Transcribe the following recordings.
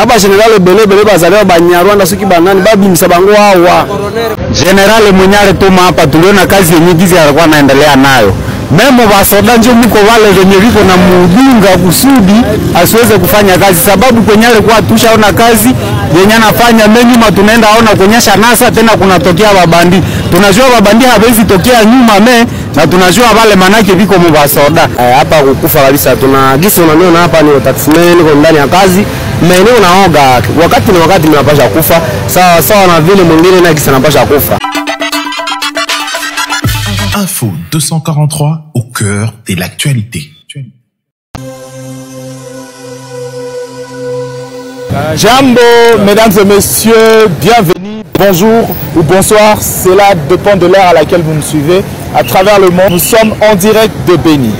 na bageneral bele ebele bazali awa banyarwanda suki banani babimisa bango hawa General Munyale Tuma hapa tuliona kazi yenye gizi alikuwa anaendelea nayo. Memo basoda njo mko wale wenye viko na mudunga kusudi asiweze kufanya kazi, sababu kwenye alikuwa tushaona kazi yenye anafanya menyuma, tunaenda aona kuonyesha nasa tena kunatokea babandi. Tunajua babandi hawezi tokea nyuma me na tunajua wale manake viko mubasoda Eh, hapa kukufa kabisa. Tuna gisi unaniona hapa ni taxman, niko ndani ya kazi maeneo naoga, wakati ni wakati mnapasha kufa sawa sawa na vile mwingine na gisi anapasha kufa. Info 243 au cœur de l'actualité. Jambo, mesdames et messieurs, bienvenue, bonjour ou bonsoir, cela dépend de l'heure à laquelle vous nous suivez. À travers le monde, nous sommes en direct de Béni.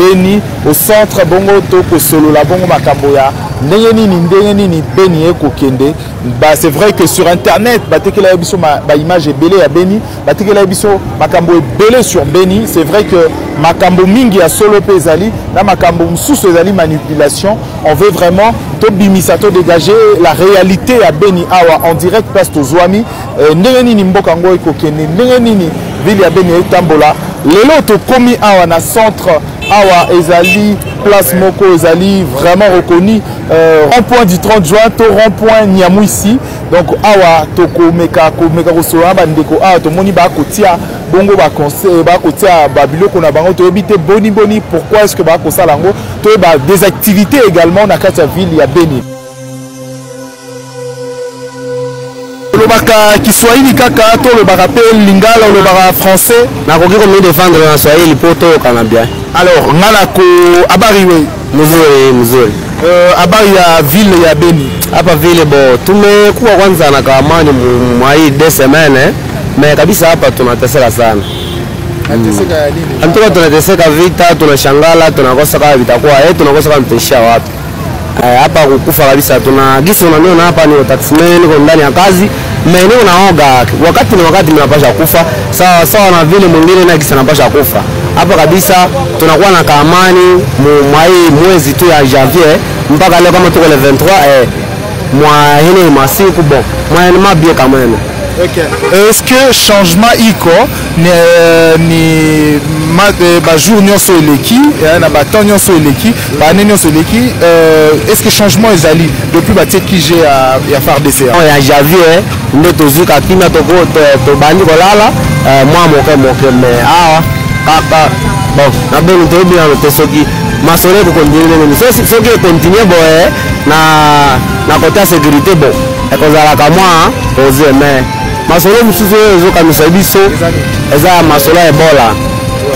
Béni, au centre Bongo Toko Solo, la Bongo Makamboya. ndenge nini ndenge nini beni ekokende. Ba c'est vrai que sur internet batekela biso ma ba image ebele ya beni batekela biso makambo ebele sur beni. C'est vrai que makambo mingi ya solo mpe ezali na makambo mosusu ezali manipulation. On veut vraiment tobimisa todegager la réalité ya beni. Awa en direct place tozwami eh, ndenge nini mboka yango ekokende. Ndenge nini ville ya beni etambola. Lelo tokomi awa na centre awa ezali place moko ezali vraiment reconnu euh, rond-point du 30 juin to rond-point nyamwisi. Donc awa tokomeka komeka kosolola na bandeko. Awa tomoni bakotia bongo baconseil bakotia babiloko na bango. Toyebi te boni boni pourquoi est ce que bakosala yango? Toyeba des activités également na kati ya ville ya beni olobaka kiswahili kaka to olobaka mpe lingala olobaka français Nakoki komi défendre na Swahili po toyokana bien. alors nga na ko habari we Mzuri mzuri. euh, habari ya ville ya beni Hapa vile bo tumekuwa kwanza na kaamani mwa hii de semaine me kabisa hapa tunateseka sana. Antuka tunateseka vita, tunashangala, tunakosa kama vitakuwa eh, tunakosa kama tutaishia wapi. Eh, hapa kukufa kabisa. Tuna gisi unaniona hapa ni taxman, niko ndani ya kazi maeneo naoga, wakati ni wakati mnapasha kufa sawa sawa na vile mwingine na gisi anapasha kufa. Hapa kabisa tunakuwa na kaamani mwai mwezi tu ya janvier mpaka leo kama tuko le 23 eh, mwa hili masiku bon mwa mabie kama ene okay. eske changement iko euh, euh, bajour nyonso eleki eh, na batemp nyonso eleki baane nyonso eleki euh, eske changement ezali depuis batieki g oh, ya fardc ya javier nde tozwika kimia tobandi kolala mwa moke moke me awa ah, ah, kaka ah, bon nabeni toyebinano te soki masolo ekokontinue ndenini soki ekontinue boye eh, na kota sécurité bon ekozalaka mwa ozeme masolo mosusu oyo ezokamisa biso eza ya masolo ya ebola.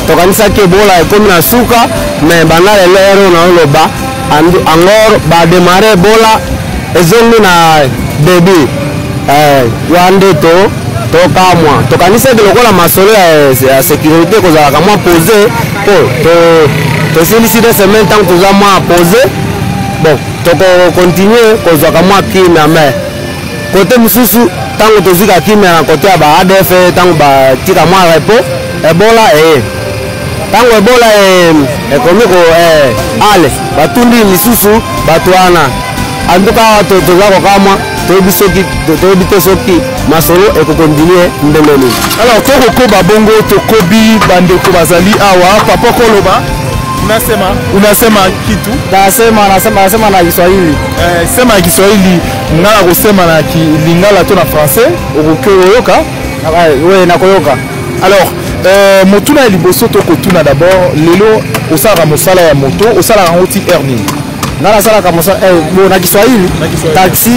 Tokanisaki ebola ekomi na suka me banda lelo ero naoloba. Angor bademare ebola ezongi na debi. Eh, wa nde to tokamwa. Tokanisaki lokola masolo ya, ya sécurité kozalaka mwa pose po to- tosilisi de semaine ntango toza mwa pose bon tokokontinue kozwaka mwa kimia me kote mosusu ntango tozwika kimia na kote ya ba adf ntango batika mwa repo ebola eh. ntango ebola eh, ekomi ko eh, ale batundi lisusu bato wana. Antuka awa to- toza kokamwa toyebi te soki masolo ekokontinue ndenge nini alors tokokoba bongo tokobi bandeko bazali awa papa koloba unasema unasema kitu? Nasema nasema nasema na Kiswahili. Eh, sema kiswahili ngala kosema na kilingala to na français okoki oyoka we nakoyoka. Alors euh, motuna ya liboso tokotuna d'abord lelo osalaka mosala ya moto osalaka yango ti air nini? Nga nasalaka mosa eh, na Kiswahili? Taxi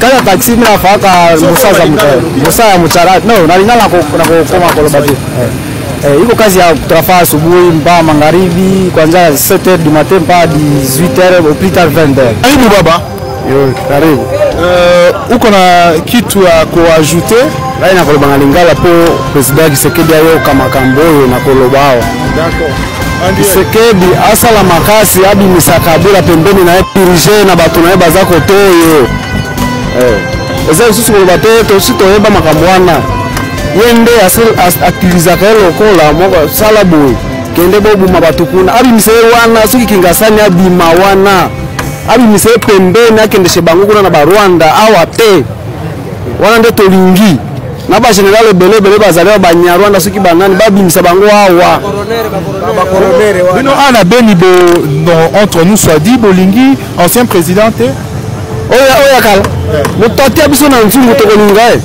kaka taxi mi nafaka mosala mosala ya muchara no nalingana na ko- na kokoma koloba te Eh, iko kazi ya tunafaa asubuhi mpaka magharibi kuanzia 7h du matin mpaka 18h au plus tard 20h. karibu baba. Yo, karibu. euh, uko na kitu ya koajoute Ngai nakoloba na lingala po president Kisekedi ayoka makambo oyo nakoloba awa. Kisekedi asala makasi abimisa Kabila pembeni na ye dirige na bato na ye baza kote oyo Eh, eza lisusu koloba te tosi toyeba makambo wana ye nde atilizaka ye lokola moko sala boye. Kende bobuma bato kuna. Abimisa ye wana soki kingasani abima wana. Abimise ye pembeni akendeshe bango kuna na barwanda awa te. Wana nde tolingi. Na bageneral ebele ebele bazali ba banyarwanda soki banani babimisa bango awa. Bino awa na beni bo entre nous soit dit bolingi ancien président te. Oyo oyo kala moto atia biso na nzungu tokolinga ye.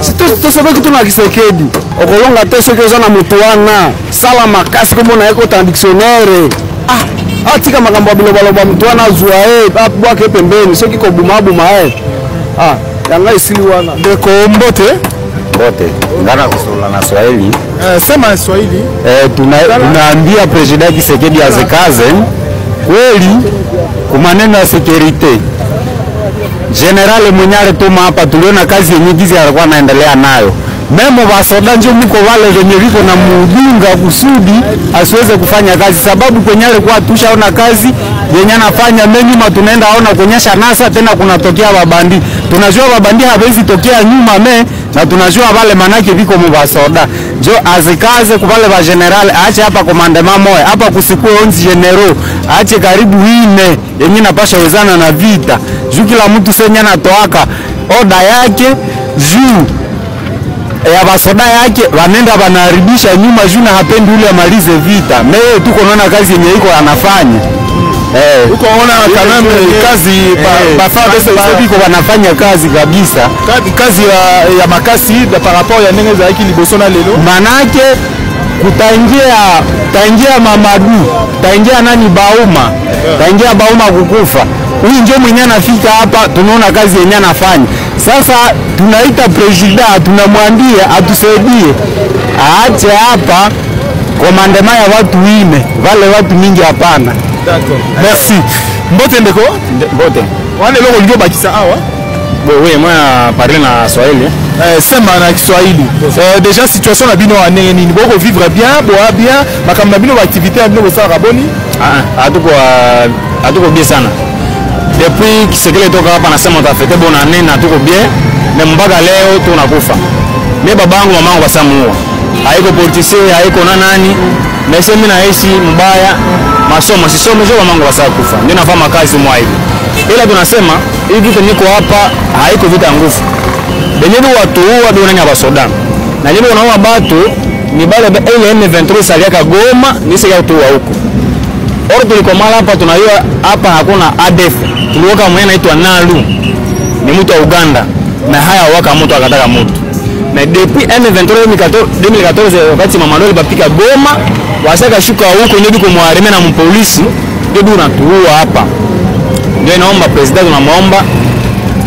Si to- kisekedi okolonga te soki oza na moto wana. Sala makasi komona ye kota dictionnaire. Ah atika makambo ya bilobaloba moto wana azwa ye. Abwaka ye pembeni soki kobuma abuma ye. Ah yanga esili wana. Ndeko mbote Bote ngana kosolola na Swahili. Eh, sema swahili. Eh, tunaambia president Kisekedi azekaze kweli kumaneno ya security. General mwenye tuma hapa, tuliona kazi yenye gizi alikuwa anaendelea nayo memo basoda njo mko wale venye viko na mudunga kusudi asiweze kufanya kazi, sababu kwenye alikuwa tushaona kazi yenye anafanya menyuma, tunaenda aona kuonyesha nasa tena kunatokea babandi. Tunajua babandi hawezi tokea nyuma me na tunajua wale manake viko mubasoda jo azikaze kuvale wa general aache hapa komandema moya hapa kusikue onzi genero aache karibu ine yenye napasha wezana na vita. Juu kila mtu senye natoaka oda yake juu ya basoda yake wanenda wanaharibisha nyuma juu na hapendi ule amalize vita. Meye tuko naona kazi yenye iko anafanya. Eh. Uko ona quand kazi ba- ba FARDC ba- wanafanya kazi kabisa. Kazi ya, ya makasi da- par rapport ya ndenge ezalaki liboso na lelo. Manake kutangia taingia Mamadu tangia nani Bauma tangia Bauma kukufa. Huyu njo mwenye anafika hapa, tunaona kazi yenye anafanya. Sasa tunaita president, tunamwambia atusaidie. Aache hapa komandema ya watu ine, wale watu mingi hapana. merci. Mbote ndeko? Bote wana eloko olingi obakisa awa? Wewe mwana parle na Swahili Eh, sema na kiswahili. Eh, déjà situation na bino ya ndenge nini bokovivre bien boya bien makambo na bino baactivité na bino bosalaka boni Ah, hatuko hatuko bien sana depuis Kisekele toka hapa nasema utafete bona na tuko bien. Na mpaka leo tunakufa. Mimi babangu mamangu basamuua, haiko politicien haiko na nani. Mese mimi naishi mbaya masomo sisome jo mamangu basaa ndio nafanya kazi mwaibu. ila tunasema hii vita niko hapa haiko vita nguvu. Benye bi watu huwa bi unanya basoda na nyinyi unaona batu ni bale ba ile M23 saliaka Goma ni sasa tu huko Oro tulikomala hapa tunajua hapa hakuna ADF. Tuliweka mwenye anaitwa Nalu. Ni mtu wa Uganda na haya waka mtu akataka mtu. Na depuis M23 2014 wakati mama Loli bapika Goma, wasaka shuka huko ndio biko mwareme na mpolisi ndio biko natuua hapa. Ndio inaomba president tunamwomba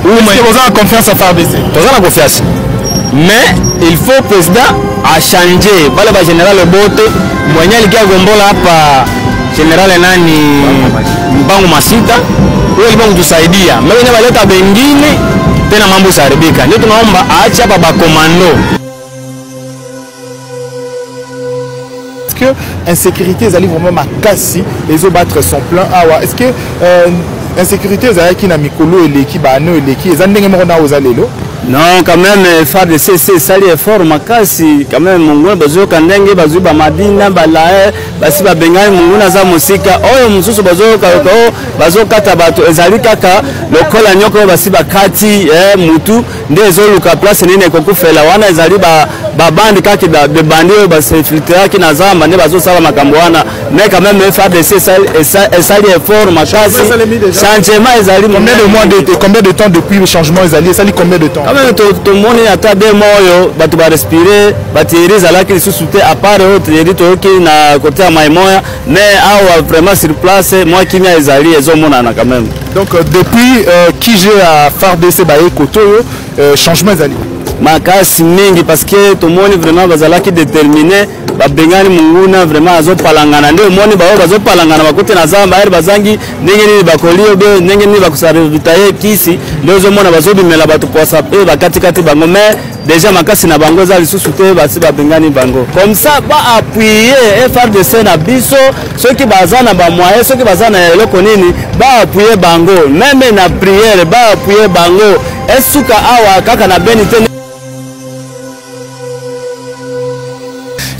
Est-ce kwa confiance FARDC Tozana confiance mais il faut président a changer. bale ba general bote mwenye alikia gombola hapa general nani? Mpango masita. Huyo libangu tusaidia mwenye waleta bengine tena mambo isaharibika ndio tunaomba aache hapa bakomando que insécurité ezali vraiment makasi ezobattre son plein awa est-ce que euh, insécurité ezalaki na mikolo eleki bano eleki eza ndenge moko na oza lelo non? Quand même FARDC c'est sali effort makasi quand même monguna bazoyoka ndenge bazwi bamadina balae basi babengani monguna aza mosika. Oyo mosusu bazoyoka o bazokata bato ezali kaka. Lokola nyoko oyo basi bakati eh, mutu nde ezoluka place nini ekokufela wana ezali ba- babandi kaka ba- bebandi oyo basinfiltraki na zamba nde bazosala makambo wana. Mais quand même FARDC esali- esa- esali effort makasi. Changement ezali combien de mois de, combien de temps depuis le changement ezali? Esali combien de temps? Quand tomoni ata demo oyo bato barespire batieri ezalaki lisusu te apart oyo tieri toyoki na kote ya mai moya mais awa vraiment sur place mwa kimia ezali ezomonana quand même. Donc euh, depuis euh, kige ya FARDC baye kote oyo euh, changement ezali makasi mingi parce que tomoni vraiment bazalaki déterminé babengani munguna vraiment azopalangana. Nde omoni baoyo bazopalangana bakute na zamba ere bazangi ndenge nini bakolia obe ndenge nini bakosaravita ye kisi nde ozomona bazobimela bato poasa pe bakatikati bango. Mais déjà makasi na bango eza lisusu te basi babengani bango. Comme ça baappuye frdc na biso soki baza na bamoyen soki baza na eloko nini baappuye bango. Meme na priere baappuye bango. Esuka awa kaka na beni te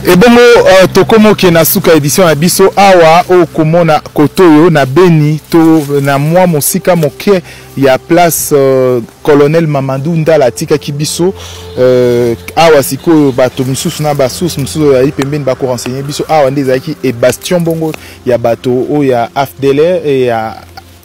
ebongo uh, tokomoke na suka édition na biso awa oyo komona kote oyo na beni to na mwa mosika moke ya place uh, colonel mamadou ndala atikaki biso. Uh, awa sikoyo bato misusu na basource mosusu ezali pembeni bakorensegne biso. Awa nde ezalaki ebastion bongo ya bato oyo ya afdeler e ya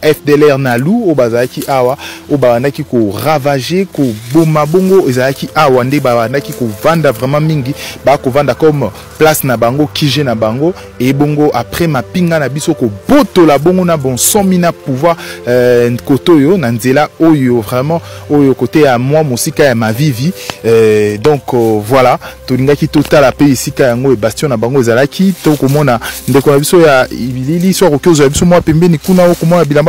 fdlr na lu oyo bazalaki awa oyo babandaki koravage koboma bongo ezalaki awa nde babandaki kovanda vraiment mingi. Bakovanda comme place na bango kige na bango. E bongo après mapinga na biso kobotola bongo na bonsomi na pouvoir euh, kote oyo na nzela oyo vraiment oyo kote ya mwa mosika ya mavivi. Euh, donc euh, voilà tolingaki totala mpe esika yango ebastion na bango ezalaki. Tokomona ndeko na biso ya bilili so akoki ozwa biso mwa pembeni kuna okomona bilamba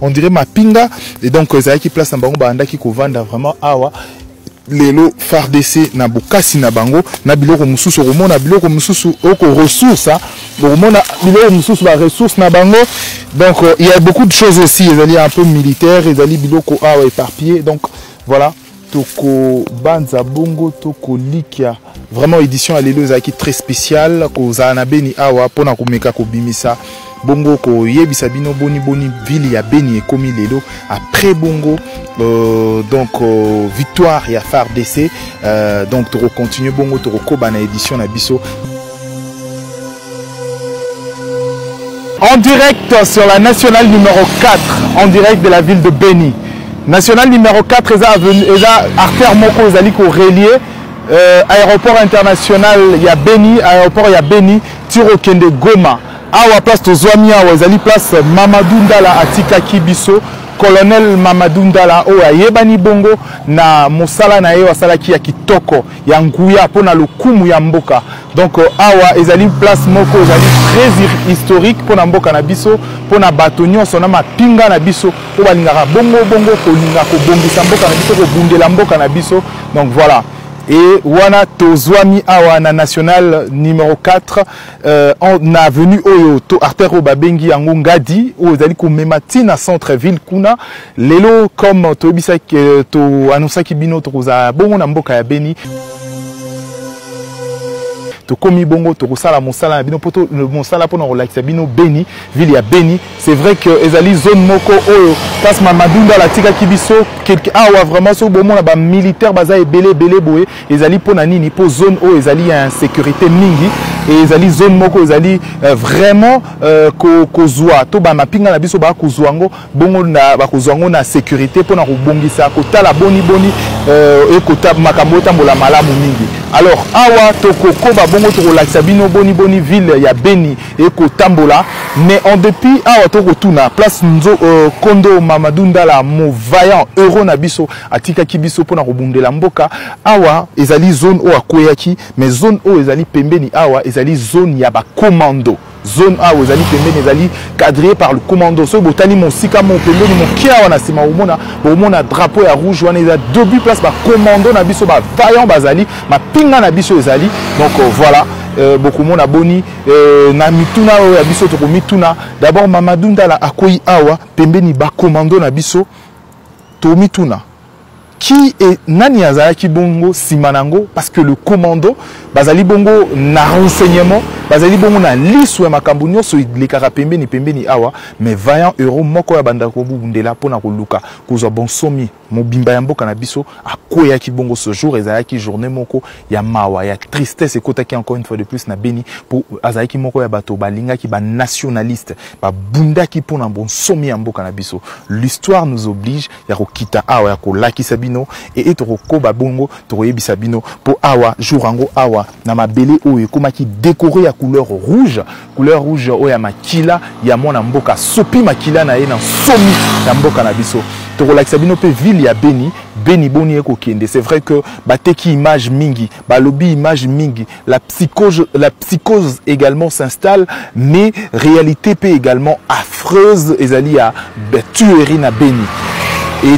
on dirait mapinga. Et donc ezalaki place na bango bandaki kovanda vraiment awa. Lelo fardc na bokasi na bango na biloko mosusu okomona biloko mosusu oko ressource okomona biloko mosusu baressource na bango. Donc euh, il y a beaucoup de choses aussi ezali un peu militaire ezali biloko awa éparpillé. Donc voilà tokobanza bongo tokolikia. Vraiment édition ya lelo ezalaki très spéciale kozala na beni awa mpona komeka kobimisa. Bongo koyebisa bino boni boni ville ya beni ekomi lelo. Après bongo euh, donc euh, victoire ya fardc euh, donc tokocontinue bongo tokokoba na édition na biso. En direct sur la nationale numéro 4 en direct de la ville de beni national numéro 4 eza eza artère moko ezali korelie euh, aéroport international ya beni aéroport ya beni ti kokende goma. Awa place tozwami awa ezali place mamadou ndala atikaki biso colonel mamadou ndala oyo ayebani bongo na mosala na ye asalaki ya kitoko ya nguya mpona lokumu ya mboka. Donc awa ezali place moko ezali très historique mpona mboka na biso mpona bato nyonso na mapinga na biso oyo balingaka bongo bongo kolinga kobongisa mboka na biso kobundela mboka na biso. Donc voilà e wana tozwami awa na national numéro 4 euh, na avenue oyo to artère oyo babengi yango ngadi oyo ezali komema ntina centre ville kuna. Lelo comme toyebisaki toannonsaki bino tokozala bongo na mboka ya beni tokomi bongo tokosala mosala na bino mpo mosala mpona kolakisa bino beni ville ya beni. C'est vrai que ezali zone moko oyo place mamadunda alatikaki biso awa vraiment soki bomona bamilitaire baza ebele ebele boye ezali mpona nini? Mpo zone oyo ezali ya insécurité mingi e ezali zone moko ezali euh, vraiment euh, kozwa. To bamapinga na biso bakozwa yango bongo bakozwa yango na sécurité mpona kobongisa kotala boni boni euh, ekota makambo etambola malamu mingi alors awa tokokoba bongo tokolakisa bino boni boni ville ya beni ekotambola. Mais en dépit awa tokotuna place nzo uh, kondo mamadou ndala movaillant euro na biso atikaki biso mpona kobundela mboka. Awa ezali zone oyo akweyaki mais zone oyo ezali pembeni awa ezali zone ya bacommando zone awa ezali pembeni ezali cadré par le commando. Soki botali mosika mo pembeni moke awa na nsima bomona bomona drapeau ya rouge wana eza début place bacommando na biso bavaillant bazali mapinga na biso ezali donc euh, voilà euh, bokomona boni euh, na mituna oyo ya biso tokomituna d'abord mamadou ndala akwei awa pembeni bacommando na biso tomituna qui est nani azalaki bongo nsima nango? Parce que le commando bazali bongo na renseignement bazali bongo na liso ya makambo nyonso elekaka pembeni pembeni awa. Mais vaillant euro moko oyo abandaka kobundela mpona koluka. Kozwa bonsomi mobimba ya mboka na biso akweyaki bongo ce jour ezalaki journée moko ya mawa ya tristesse ekotaki encore une fois de plus na beni. Mpo azalaki moko ya bato balingaki banationaliste babundaki mpona bonsomi ya mboka na biso. L'histoire nous oblige ya kokita awa ya kolakisa bino e tokokoba bongo tokoyebisa bino. Mpo awa jour yango awa na mabele oyo ekomaki décoré ya couleur rouge couleur rouge oyo ya makila ya mwana mboka. Sopi makila na ye na nsomi ya mboka na biso. Tokolakisa bino mpe ville ya beni. Beni boni ekokende. C'est vrai que bateki image mingi balobi image mingi. La psychose, la psychose également s'installe mais réalité mpe également affreuse ezali ya tuerie na beni. e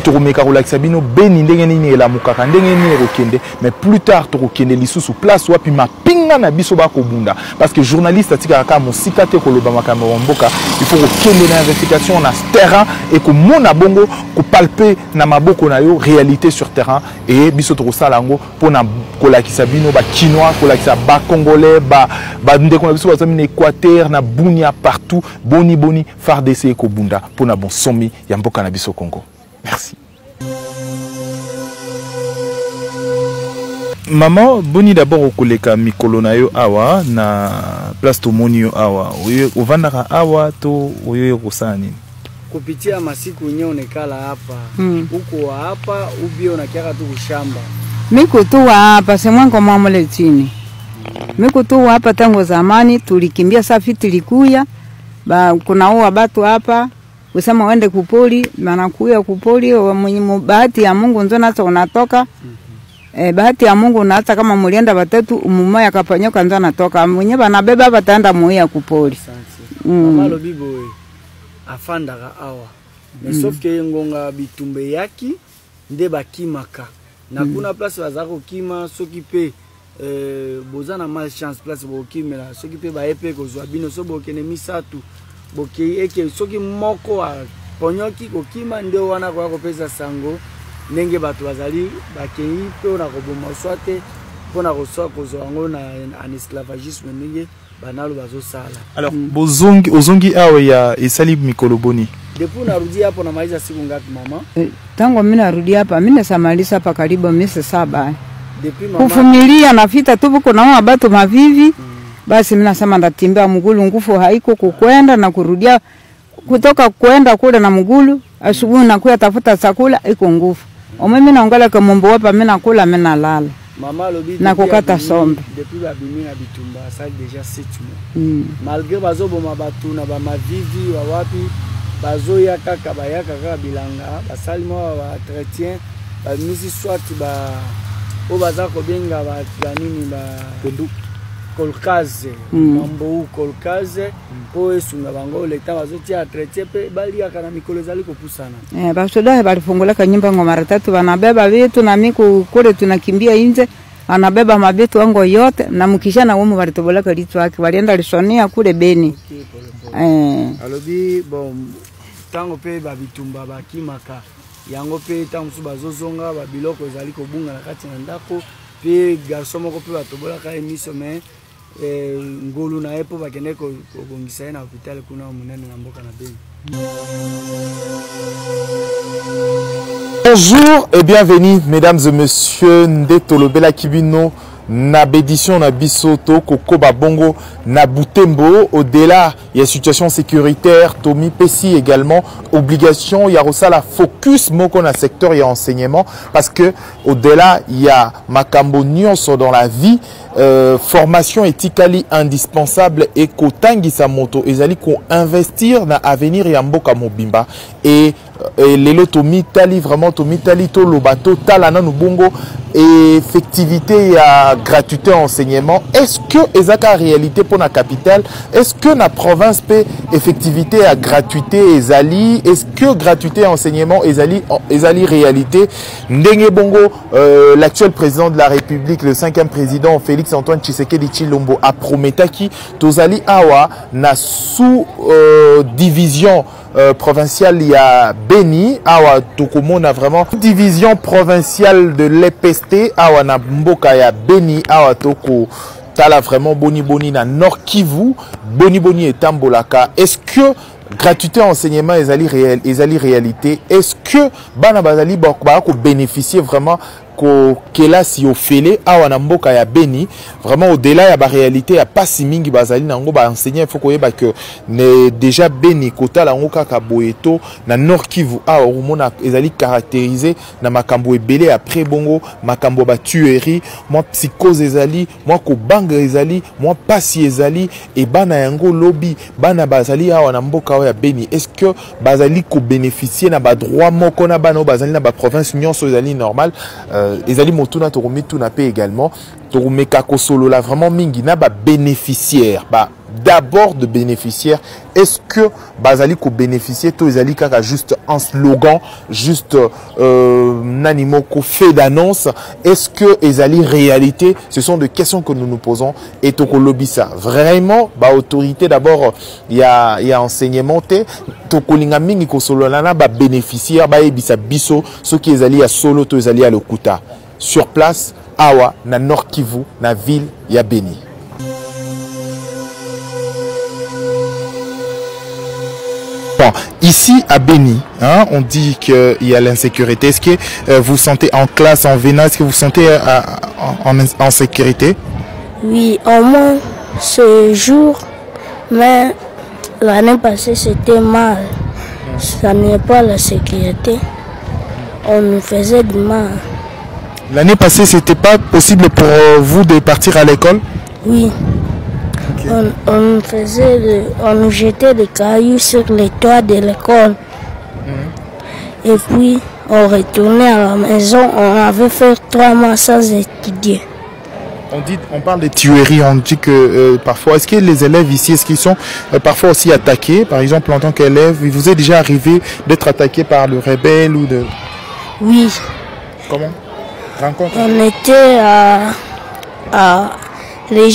tokomeka kolakisa bino beni ndenge nini elamukaka ndenge nini ekokende mais plus tard tokokende lisusu place wapi mapinga na biso bakobunda parce que journaliste atikaka kaka mosika te koloba makambo ya mboka il faut kokende na investigation na terrain ekomona bongo kopalpe na maboko na yo réalité sur terrain. E biso tokosala yango mpona kolakisa bino bakinois kolakisa bacongolais bandeko na biso bazami na équateur na bunia partout. Boni boni fardc ekobunda mpona bonsomi ya mboka na biso congo merci. Mama boni d'abord okoleka mikolo na yo awa na place tomoni yo awa. Ovandaka awa to oyo ekosala nini? Kupitia masiku yenyewe unekala hapa. Mm. huko wa hapa ubie unakiaka tu kushamba. Mikutuwa hapa semwango mwamule chini mikutuwa hapa tangu zamani tulikimbia safi tulikuya. Ba kunaua batu hapa usema wende kupoli manakuya kupoli mwenye bahati ya Mungu nzo nacho unatoka. Eh, bahati ya Mungu naacha kama mulienda batatu umuma yakapanyoka nzo anatoka. Mwenye banabeba bataenda muya kupoli. Mm. alobi boye afandaka awa. Mais sauf ke ngonga bitumbe yaki nde bakimaka. Na kuna place baza kokima soki mpe eh, boza na malchance place bokimela. Soki mpe baye mpe kozwa bino so bokende misatu bokei eke soki moko aponyoki kokima nde wana koya kopesa sango ndenge bato bazali bakei mpe na koboma swa te mpona kozwa yango na esclavagisme ndenge banalo bazosala. Alors bozongi ozongi awa ya esali mikolo boni? Depuis narudi hapo namaliza siku ngapi mama? Ntango tangu mimi narudi hapa mimi nasamaliza hapa karibu miezi saba. Kuvumilia nafita tu buko naona batu mavivi basi mimi nasema ndatimbia mgulu nguvu haiko kukwenda na kurudia kutoka kwenda kule na mgulu asubuhi nakuya tafuta chakula iko nguvu omwe mimi naongala kwa mumbo wapa mimi nakula mimi nalala mama lobi Na kokata sombe. depuis babimi na bitumba ça déjà 7 mois mm. malgré bazoboma bato na bamavivi wawapi bazoya kaka bayaka kaka bilanga basali mwa baentretien bamisi swati ba oyo baza kobenga ba- banini ba kolkaze Mm. mambou kolkaze mpo esunga bango leta bazotia entretien mpe baliaka na mikolo ezali kopusana Eh, basodahe balifungulaka nyumba ngo mara tatu wanabeba vitu nami kule tunakimbia inje anabeba mabitu wangu yote na mkishana womu walitobolaka litu wake walienda lisonia kule Beni. Eh, alobi bon tango mpe babitumba bakimaka yango mpe ntango mosusu bazozonga babiloko ezali kobunga na kati na ndako mpe garso moko mpe batobolaka ye miso eh, ngolu na ye mpo bakende ko- kobongisa ye na hôpital kuna monene na mboka na beni. Bonjour et bienvenue mesdames et messieurs. Nde tolobela kibino na bédition na bisoto kokoba bongo na butembo au-delà ya situation sécuritaire tomi pesi également. Obligation ya kosala focus moko na secteur ya enseignement. Parce que au-delà ya makambo nyonso dans la vie. Euh, formation etikali indispensable. E kotangisa moto ezali koinvestir na avenir ya mboka mobimba e lelo tomitali vraiment tomitali toloba totala nanu bongo. Effectivité ya gratuité enseignement. Est-ce que eza ka réalité mpo na capitale est-ce que na province mpe effectivité ya gratuité ezali est-ce que gratuité ya enseignement ezali, ezali réalité? Ndenge bongo euh, l'actuel président de la république le cinquième président félix antoine tshisekedi chilombo aprometaki tozali awa na sous euh, division euh, provinciale ya Beni. Awa tokomona vraiment division provinciale de l'EPST awa na mboka ya Beni awa toko tala vraiment boni boni na Nord Kivu boni boni etambolaka est-ce que gratuité enseignement ezali réel ezali réalité? Est-ce que bana bazali baka bénéficier vraiment kelasi ofele awa na mboka ya beni vraiment au-delà ya baréalité ya pasi mingi bazali nango baenseignant ifo koyeba ne déjà beni kotala yango kaka boye na nord kivu awa okomona ezali caractérisé na makambo ebele. Après bongo makambo ya batuerie mwa psychose ezali mwa kobanga ezali mwa pasi ezali e bana yango lobi bana bazali awa na mboka ya beni. Est ce que bazali kobénéficie na badroit moko na bana oyo bazali na baprovince nyonso ezali normal? Euh, ezali motuna tokomituna mpe également tokomeka kosolola vraiment mingi na babénéficiaire d'abord de bénéficiaires. Est-ce que bazali bénéficier to ezali kaka juste un slogan juste euh, nani moko fait d'annonce? Est-ce que ezali réalité? Ce sont des questions que nous nous posons et tokolobisa vraiment ba autorité d'abord il y a il y a enseignement te tokolinga mingi kosolola na ba bénéficiaire bayebisa biso soki ezali ya solo to ezali ya lokuta. Sur place awa na Nord Kivu na ville ya Beni Bon, ici à Beni, hein, on dit qu'il y a l'insécurité. Est-ce que euh, vous sentez en classe, en venant, est-ce que vous sentez euh, en, en- en sécurité? Oui, au moins ce jour, mais l'année passée c'était mal. Ça n'est pas la sécurité. On nous faisait du mal. L'année passée, c'était pas possible pour vous de partir à l'école? Oui. On, on nous faisait le- on nous jetait des cailloux sur les toits de l'école. Et puis on retournait à la maison, on avait fait trois mois sans étudier. on, dit, on parle de tueries, on dit que euh, parfois, est-ce que les élèves ici, est-ce qu'ils sont euh, parfois aussi attaqués? Par exemple, en tant qu'élève, il vous est déjà arrivé d'être attaqué par le rebelle ou de... Oui. Comment? Rencontre On était à, à les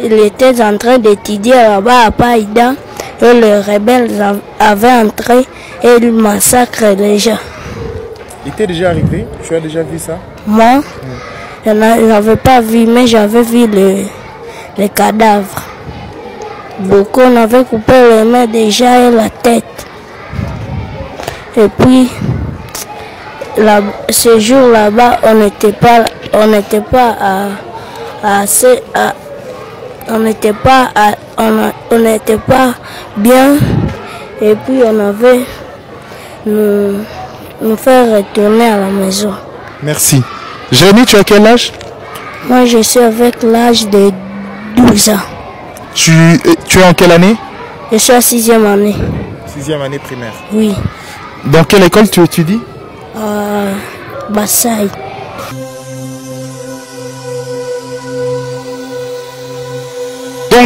gens ils étaient en train d'étudier là-bas à Païda et les rebelles av- avaient entré et ils massacrent les gens. Il t'est déjà arrivé? Tu as déjà vu ça? Moi, je n'a- je n'avais pas vu, mais j'avais vu le- les cadavres. Beaucoup on avait coupé les mains déjà et la tête. Et puis, là, ce jour là-bas, on n'était pas, on n'était pas à, à assez, à- on n'était pas, à- on a- on n'était pas bien. Et puis on avait nous, nous faire retourner à la maison. Merci. Jérémy, tu as quel âge? Moi, je suis avec l'âge de 12 ans. tu, tu es en quelle année? Je suis en sixième année. Sixième année primaire. Oui. Dans quelle école tu étudies? Euh, Bassaï.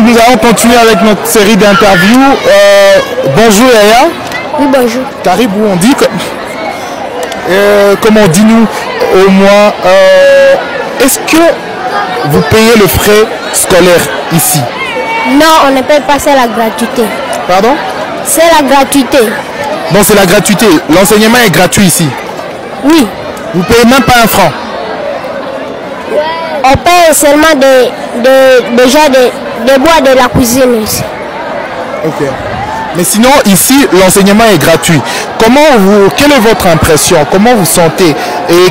Donc nous allons continuer avec notre série d'interviews. Euh, bonjour Yaya. Oui, bonjour. Caribou, on dit que... Euh, comment on dit nous au moins euh, Est-ce que vous payez le frais scolaire ici? Non, on ne paye pas, c'est la gratuité. Pardon? C'est la gratuité. Non, c'est la gratuité. L'enseignement est gratuit ici. Oui. Vous payez même pas un franc. On paye seulement des, des, déjà des, des bois de la cuisine ici. Ok. Mais sinon, ici, l'enseignement est gratuit. Comment vous, quelle est votre impression? Comment vous sentez? Et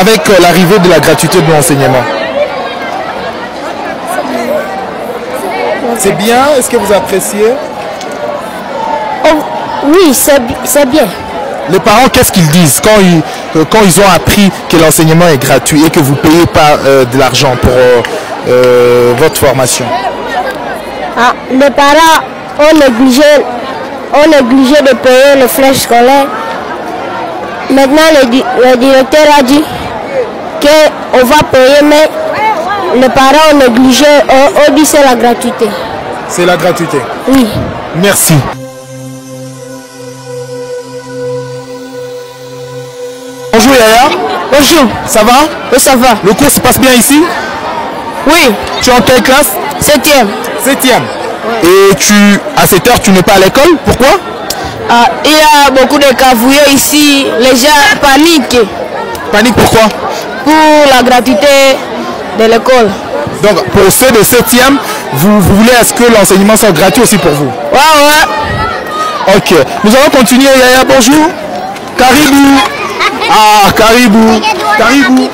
avec euh, l'arrivée de la gratuité de l'enseignement? C'est bien? Est-ce que vous appréciez? Oh, oui, c'est bi- c'est bien. Les parents, qu'est-ce qu'ils disent quand ils, euh, quand ils ont appris que l'enseignement est gratuit et que vous ne payez pas euh, de l'argent pour euh, euh, votre formation Ah, les parents ont négligé, ont négligé de payer les frais scolaires. Maintenant, le, di- le directeur a dit qu'on va payer, mais les parents ont négligé, ont, ont dit c'est la gratuité. C'est la gratuité. Oui. Merci. Bonjour Yaya. Bonjour. Ça va? Oui, ça va. Le cours se passe bien ici? Oui, Tu es en quelle classe? Septième. Septième. Et tu, à cette heure, tu n'es pas à l'école? Pourquoi? Ah, il y a beaucoup de cavouillés ici. Les gens paniquent Panique pourquoi pour la gratuité de l'école. Donc, pour ceux de septième, vous, vous voulez à ce que l'enseignement soit gratuit aussi pour vous? Ouais, ouais. Ok. Nous allons continuer, Yaya. Bonjour. Karibu. Ah, karibu. Karibu.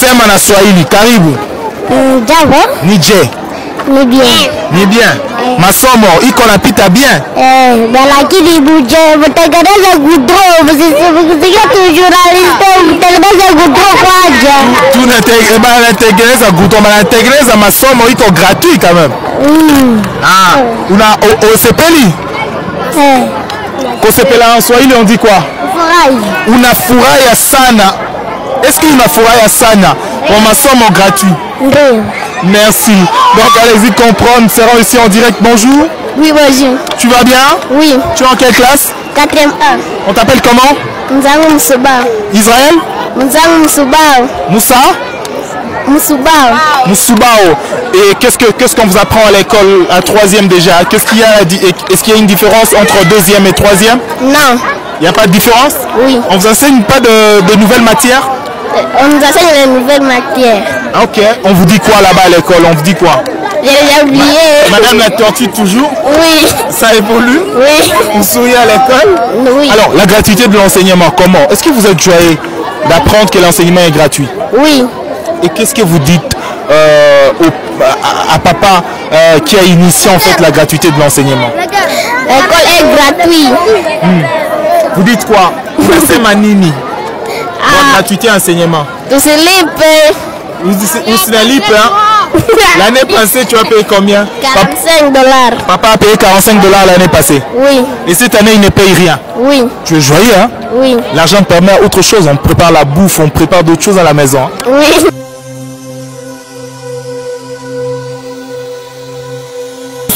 Sema na Swahili. Karibu. Jambo, Ni je. ni bien. Ni bien. Masomo iko napita bien. Eh, lakini buje mtengeneze gudro, msisikia tu journaliste mtengeneze gudro kwaja. Tunate- banatengeneza guto banatengeneza masomo iko gratuit quand même. Ah, una osepeli Eh, kosepela en Swahili on dit quoi? Furahi. unafurahia sana est-ce que unafurahia sana? Kwa masomo gratuit Ndio. Merci. Donc allez-y comprendre, serons ici en direct. Bonjour, Oui, bonjour. tu vas bien? Oui, Tu es en quelle classe? Quatrième A. On t'appelle comment? Mzangu Msubao. Israël? Mzangu Msubao. Moussa? Msubao. Moussubao. Et qu'est-ce que qu'est-ce qu'on vous apprend à l'école à troisième déjà? Qu'est-ce qu'il y a Est-ce qu'il y a une différence entre deuxième et troisième? Non. Il n'y a pas de différence? Oui. On vous enseigne pas de, de nouvelles matières? On nous enseigne les nouvelles matières. Ah, Ok. On vous dit quoi là-bas à l'école? On vous dit quoi? J'ai oublié. Madame la tortue toujours? Oui. Ça évolue? Oui. Vous souriez à l'école? Oui. Alors, la gratuité de l'enseignement, comment? Est-ce que vous êtes joyeux d'apprendre que l'enseignement est gratuit? Oui. Et qu'est-ce que vous dites euh, au- à, à papa euh, qui a initié en fait la gratuité de l'enseignement L'école est gratuite. Vous dites quoi? C'est Manini. La gratuité enseignement. Vous hein? L'année passée, tu as payé combien? Papa, 45 dollars. papa a payé 45 dollars l'année passée. Oui. Et cette année, il ne paye rien. Oui. Tu es joyeux, hein? Oui. L'argent permet autre chose. On prépare la bouffe, on prépare d'autres choses à la maison. hein? Oui.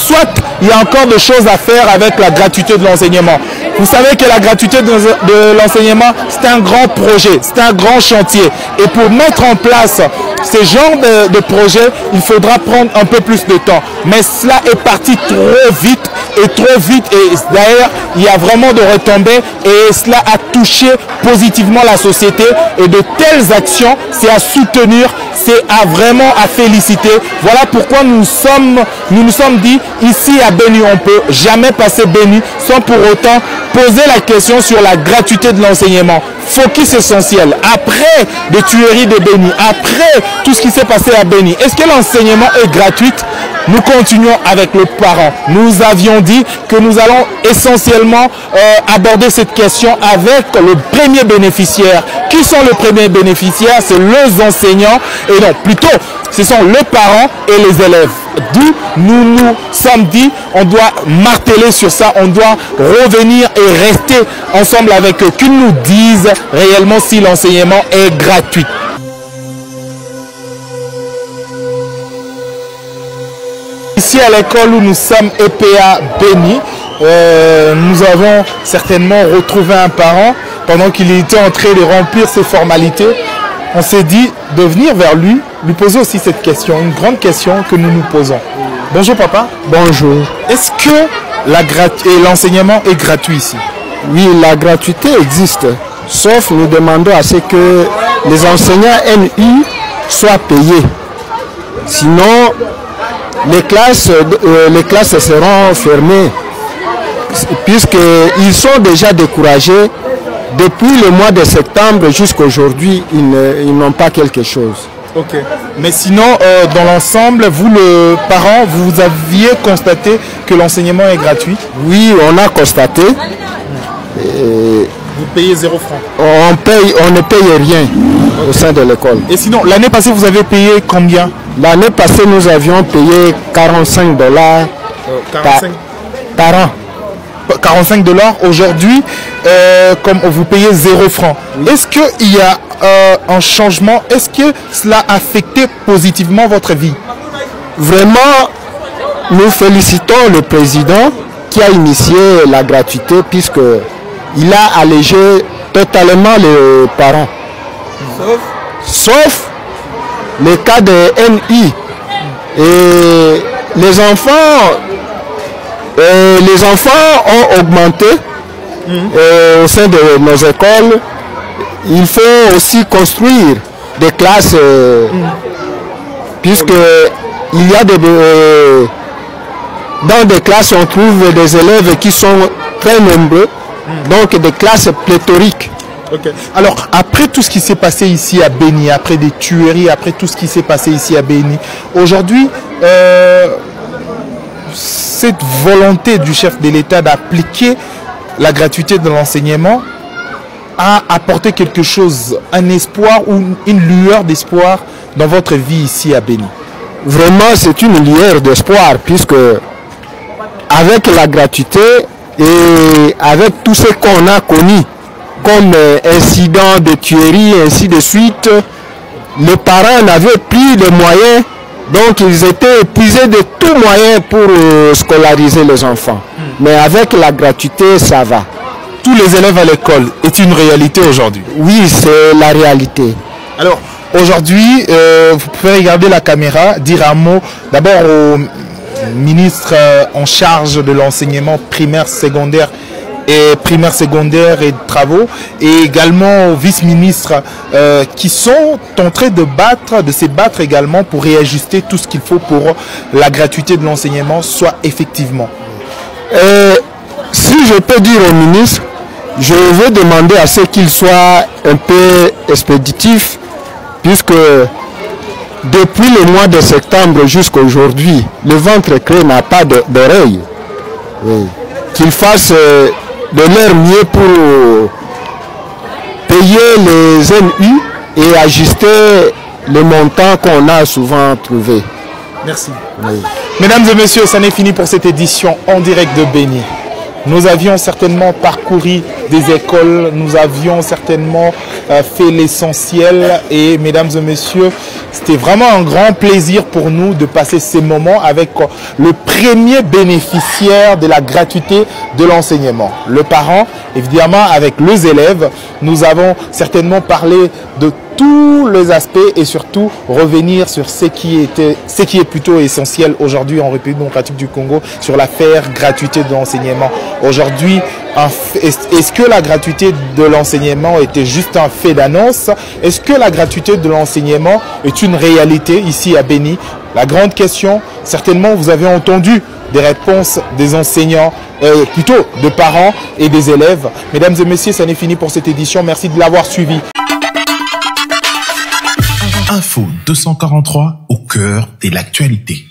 Soit il y a encore des choses à faire avec la gratuité de l'enseignement. Vous savez que la gratuité de, l'enseignement, c'est un grand projet, c'est un grand chantier. Et pour mettre en place ce genre de, de projet, il faudra prendre un peu plus de temps. Mais cela est parti trop vite et trop vite. Et d'ailleurs, il y a vraiment de retombées et cela a touché positivement la société. Et de telles actions, c'est à soutenir, c'est à vraiment à féliciter. Voilà pourquoi nous sommes, nous nous sommes dit ici à Béni, on peut jamais passer Béni sans pour autant poser la question sur la gratuité de l'enseignement. Focus essentiel. Après des tueries de Béni, après tout ce qui s'est passé à Béni, est-ce que l'enseignement est gratuit? Nous continuons avec le parent. Nous avions dit que nous allons essentiellement euh, aborder cette question avec le premier bénéficiaire. Qui sont les premiers bénéficiaires? C'est les enseignants et non, plutôt, ce sont les parents et les élèves. D'où nous nous sommes dit, on doit marteler sur ça, on doit revenir et rester ensemble avec eux, qu'ils nous disent réellement si l'enseignement est gratuit. Ici à l'école où nous sommes EPA Béni, euh, nous avons certainement retrouvé un parent pendant qu'il était en train de remplir ses formalités. On s'est dit de venir vers lui, lui poser aussi cette question, une grande question que nous nous posons. Bonjour papa. Bonjour. Est-ce que l'enseignement est gratuit ici? Oui, la gratuité existe, sauf nous demandons à ce que les enseignants NU soient payés. Sinon, les classes, euh, les classes seront fermées, puisqu'ils sont déjà découragés. Depuis le mois de septembre jusqu'à aujourd'hui, ils n'ont pas quelque chose. Ok. Mais sinon, euh, dans l'ensemble, vous, le parent, vous aviez constaté que l'enseignement est gratuit? Oui, on a constaté, Vous payez zéro franc. on, paye, on ne paye rien au sein de l'école. Et sinon, l'année passée, vous avez payé combien? L'année passée, nous avions payé 45 dollars 45 par an. 45 dollars aujourd'hui, euh, comme vous payez 0 francs. Est-ce qu'il y a euh, un changement? Est-ce que cela a affecté positivement votre vie? Vraiment, nous félicitons le président qui a initié la gratuité puisque il a allégé totalement les parents. Sauf le cas de NI. Et les enfants, euh, les enfants ont augmenté euh, au sein de nos écoles. Il faut aussi construire des classes euh, puisque il y a des dans des classes on trouve des élèves qui sont très nombreux donc des classes pléthoriques Alors, après tout ce qui s'est passé ici à Béni, après des tueries, après tout ce qui s'est passé ici à Béni, aujourd'hui, euh, cette volonté du chef de l'État d'appliquer la gratuité de l'enseignement a apporté quelque chose, un espoir ou une lueur d'espoir dans votre vie ici à Béni. vraiment c'est une lueur d'espoir puisque avec la gratuité et avec tout ce qu'on a connu comme euh, incident de tuerie ainsi de suite les parents n'avaient plus les moyens Donc ils étaient épuisés de tout moyen pour euh, scolariser les enfants. Mais avec la gratuité, ça va. Tous les élèves à l'école est une réalité aujourd'hui. Oui, c'est la réalité. Alors, aujourd'hui, euh, vous pouvez regarder la caméra, dire un mot d'abord au ministre en charge de l'enseignement primaire, secondaire et primaire, secondaire et travaux, et également aux vice-ministres euh, qui sont en train de battre, de se battre également pour réajuster tout ce qu'il faut pour la gratuité de l'enseignement soit effectivement. Euh, si je peux dire au ministre, je veux demander à ce qu'il soit un peu expéditif, puisque depuis le mois de septembre jusqu'à aujourd'hui, le ventre créé n'a pas d'oreille. Qu'il fasse euh, de leur mieux pour payer les NU et ajuster le montant qu'on a souvent trouvé. Merci. Mesdames et messieurs, ça n'est fini pour cette édition en direct de Béni. Nous avions certainement parcouru des écoles, nous avions certainement euh, fait l'essentiel et mesdames et messieurs, c'était vraiment un grand plaisir pour nous de passer ces moments avec euh, le premier bénéficiaire de la gratuité de l'enseignement, le parent, évidemment avec les élèves. Nous avons certainement parlé de tous les aspects et surtout revenir sur ce qui était, ce qui est plutôt essentiel aujourd'hui en République démocratique du Congo sur l'affaire gratuité de l'enseignement. Aujourd'hui, est-ce que la gratuité de l'enseignement était juste un fait d'annonce? Est-ce que la gratuité de l'enseignement est une réalité ici à Béni La grande question, certainement vous avez entendu des réponses des enseignants, euh, plutôt de parents et des élèves. Mesdames et messieurs, ça n'est fini pour cette édition. Merci de l'avoir suivi. Info 243 au cœur de l'actualité.